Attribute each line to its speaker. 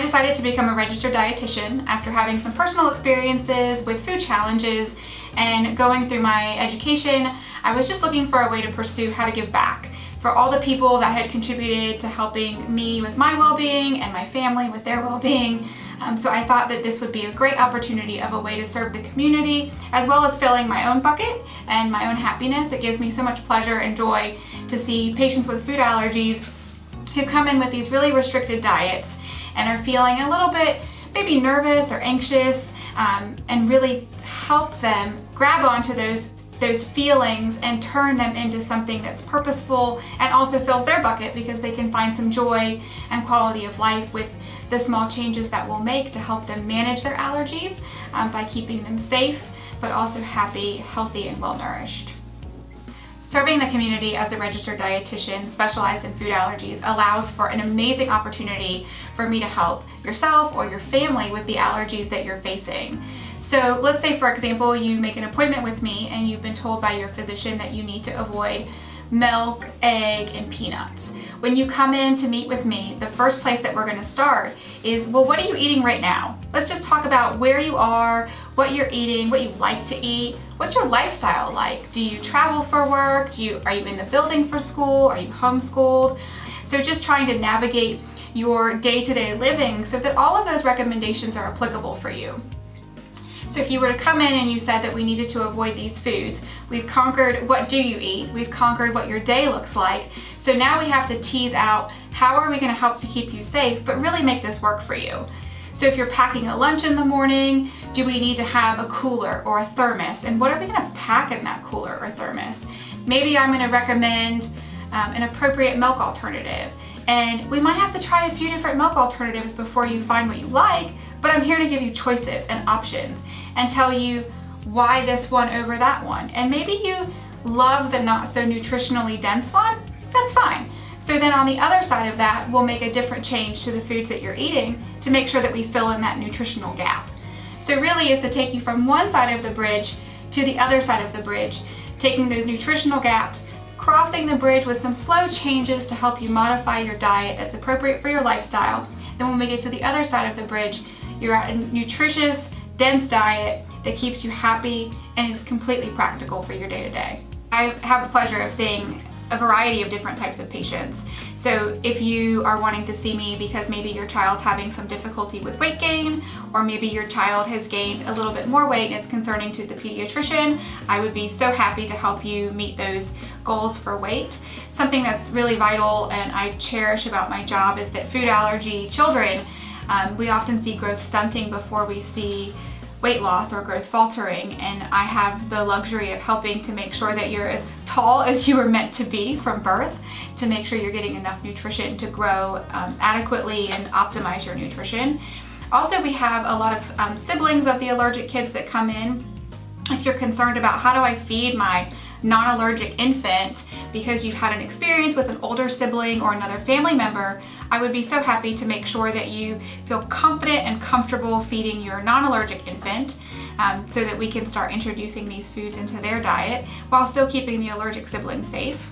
Speaker 1: I decided to become a registered dietitian after having some personal experiences with food challenges and going through my education. I was just looking for a way to pursue how to give back for all the people that had contributed to helping me with my well-being and my family with their well-being. Um, so I thought that this would be a great opportunity of a way to serve the community as well as filling my own bucket and my own happiness. It gives me so much pleasure and joy to see patients with food allergies who come in with these really restricted diets and are feeling a little bit maybe nervous or anxious um, and really help them grab onto those those feelings and turn them into something that's purposeful and also fills their bucket because they can find some joy and quality of life with the small changes that we'll make to help them manage their allergies um, by keeping them safe but also happy, healthy, and well nourished. Serving the community as a registered dietitian specialized in food allergies allows for an amazing opportunity for me to help yourself or your family with the allergies that you're facing. So let's say for example you make an appointment with me and you've been told by your physician that you need to avoid milk, egg, and peanuts. When you come in to meet with me, the first place that we're gonna start is, well, what are you eating right now? Let's just talk about where you are, what you're eating, what you like to eat, what's your lifestyle like? Do you travel for work? Do you, are you in the building for school? Are you homeschooled? So just trying to navigate your day-to-day -day living so that all of those recommendations are applicable for you. So if you were to come in and you said that we needed to avoid these foods, we've conquered what do you eat, we've conquered what your day looks like, so now we have to tease out how are we gonna help to keep you safe, but really make this work for you. So if you're packing a lunch in the morning, do we need to have a cooler or a thermos? And what are we gonna pack in that cooler or thermos? Maybe I'm gonna recommend um, an appropriate milk alternative. And we might have to try a few different milk alternatives before you find what you like, but I'm here to give you choices and options and tell you why this one over that one. And maybe you love the not so nutritionally dense one, that's fine. So then on the other side of that, we'll make a different change to the foods that you're eating to make sure that we fill in that nutritional gap. So really is to take you from one side of the bridge to the other side of the bridge, taking those nutritional gaps, crossing the bridge with some slow changes to help you modify your diet that's appropriate for your lifestyle. Then when we get to the other side of the bridge, you're at a nutritious, dense diet that keeps you happy and is completely practical for your day to day. I have the pleasure of seeing a variety of different types of patients. So if you are wanting to see me because maybe your child's having some difficulty with weight gain, or maybe your child has gained a little bit more weight and it's concerning to the pediatrician, I would be so happy to help you meet those goals for weight. Something that's really vital and I cherish about my job is that food allergy children, um, we often see growth stunting before we see weight loss or growth faltering and I have the luxury of helping to make sure that you're as tall as you were meant to be from birth to make sure you're getting enough nutrition to grow um, adequately and optimize your nutrition. Also, we have a lot of um, siblings of the allergic kids that come in. If you're concerned about how do I feed my non-allergic infant because you've had an experience with an older sibling or another family member, I would be so happy to make sure that you feel confident and comfortable feeding your non-allergic infant um, so that we can start introducing these foods into their diet while still keeping the allergic sibling safe.